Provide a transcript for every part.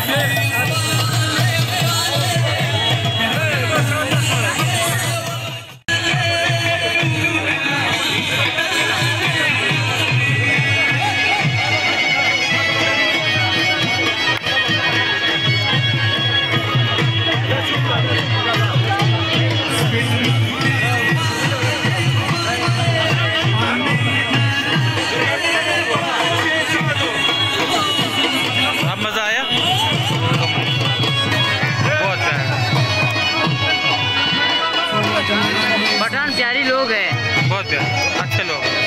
okay. बहुत अच्छे लोग।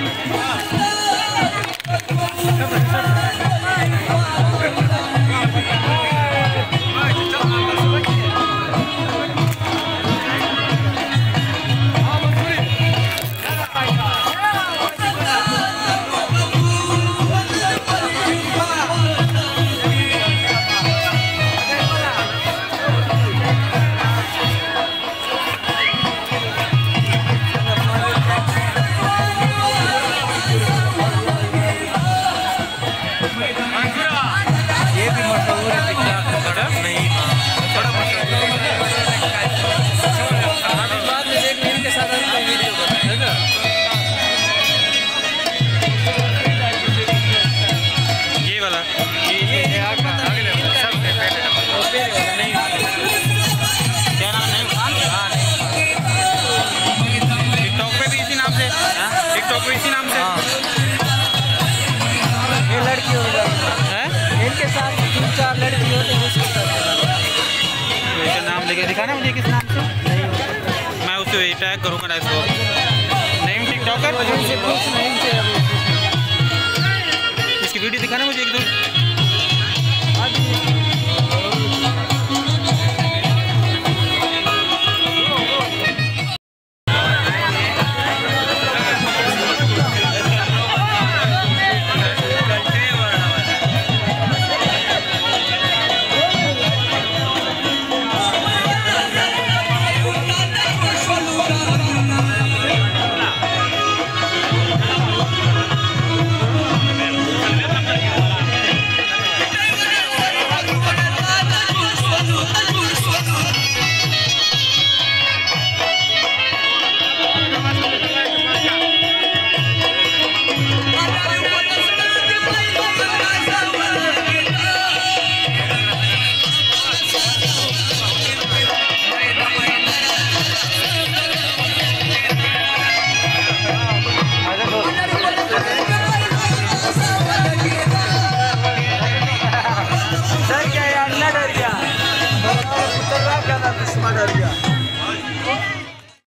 Yeah. चौक इसी नाम से। हाँ। ये लड़की हो गई इनके साथ तीन चार लड़की होते हैं इसका नाम लेके दिखाना मुझे किस नाम से? मैं उसे टैग करूँगा ना इसको नेम टिकटॉकर इसकी वीडियो दिखाना मुझे एक दो।